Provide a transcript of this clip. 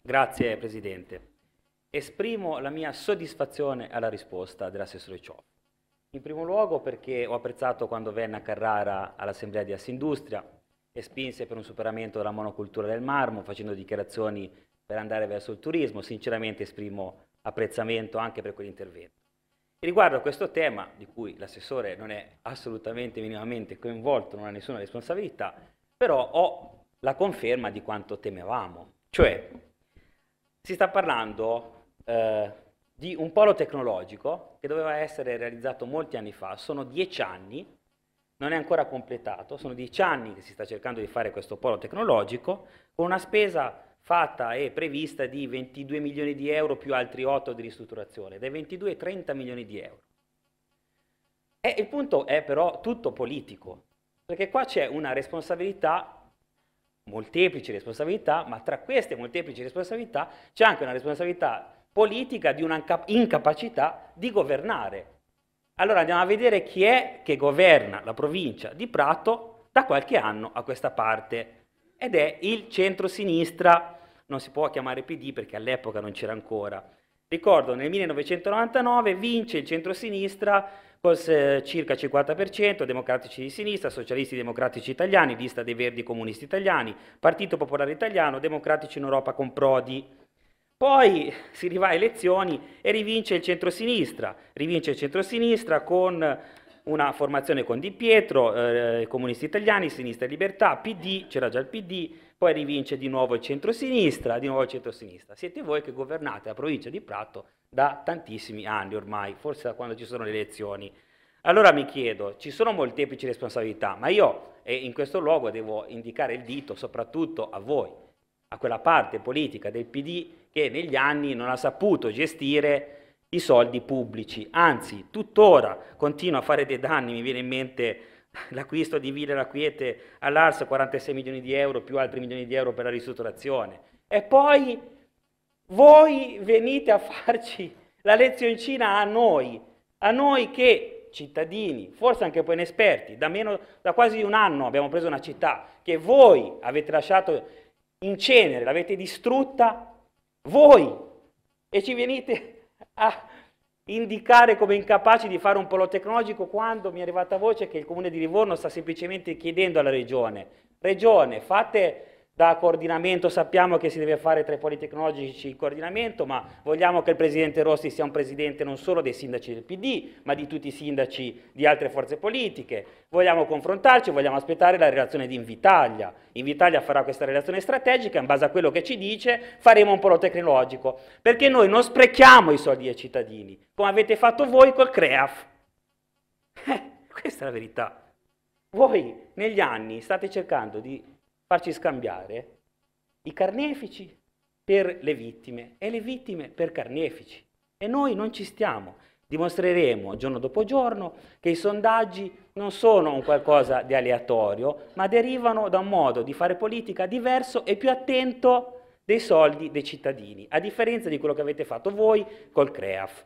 Grazie Presidente. Esprimo la mia soddisfazione alla risposta dell'assessore Ciò. In primo luogo perché ho apprezzato quando venne a Carrara all'Assemblea di Assindustria e spinse per un superamento della monocultura del marmo facendo dichiarazioni per andare verso il turismo. Sinceramente esprimo apprezzamento anche per quell'intervento. Riguardo a questo tema, di cui l'assessore non è assolutamente minimamente coinvolto, non ha nessuna responsabilità, però ho la conferma di quanto temevamo. Cioè, si sta parlando eh, di un polo tecnologico che doveva essere realizzato molti anni fa, sono dieci anni, non è ancora completato, sono dieci anni che si sta cercando di fare questo polo tecnologico, con una spesa fatta e prevista di 22 milioni di euro più altri 8 di ristrutturazione, dai 22 ai 30 milioni di euro. E il punto è però tutto politico, perché qua c'è una responsabilità, molteplici responsabilità, ma tra queste molteplici responsabilità c'è anche una responsabilità politica di una incapacità di governare. Allora andiamo a vedere chi è che governa la provincia di Prato da qualche anno a questa parte ed è il centro-sinistra non si può chiamare PD perché all'epoca non c'era ancora. Ricordo, nel 1999 vince il centro-sinistra con eh, circa il 50%, democratici di sinistra, socialisti democratici italiani, lista dei verdi comunisti italiani, Partito Popolare Italiano, democratici in Europa con Prodi. Poi si arriva a elezioni e rivince il centro-sinistra, rivince il centro-sinistra con una formazione con Di Pietro, eh, comunisti italiani, sinistra e libertà, PD, c'era già il PD, poi rivince di nuovo il centro-sinistra, di nuovo il centro-sinistra. Siete voi che governate la provincia di Prato da tantissimi anni ormai, forse da quando ci sono le elezioni. Allora mi chiedo, ci sono molteplici responsabilità, ma io e in questo luogo devo indicare il dito soprattutto a voi, a quella parte politica del PD che negli anni non ha saputo gestire i soldi pubblici, anzi tuttora continua a fare dei danni, mi viene in mente l'acquisto di Ville La Quiete all'Ars 46 milioni di euro più altri milioni di euro per la ristrutturazione. E poi voi venite a farci la lezioncina a noi, a noi che cittadini, forse anche poi inesperti, da, meno, da quasi un anno abbiamo preso una città che voi avete lasciato in cenere, l'avete distrutta, voi, e ci venite a indicare come incapaci di fare un polo tecnologico quando mi è arrivata voce che il comune di Livorno sta semplicemente chiedendo alla regione, regione fate da coordinamento, sappiamo che si deve fare tra i poli tecnologici il coordinamento, ma vogliamo che il Presidente Rossi sia un Presidente non solo dei sindaci del PD, ma di tutti i sindaci di altre forze politiche. Vogliamo confrontarci, vogliamo aspettare la relazione di Invitalia. Invitalia farà questa relazione strategica, in base a quello che ci dice faremo un polo tecnologico, perché noi non sprechiamo i soldi ai cittadini, come avete fatto voi col CREAF. Eh, questa è la verità. Voi negli anni state cercando di farci scambiare i carnefici per le vittime e le vittime per carnefici. E noi non ci stiamo. Dimostreremo giorno dopo giorno che i sondaggi non sono un qualcosa di aleatorio, ma derivano da un modo di fare politica diverso e più attento dei soldi dei cittadini, a differenza di quello che avete fatto voi col CREAF.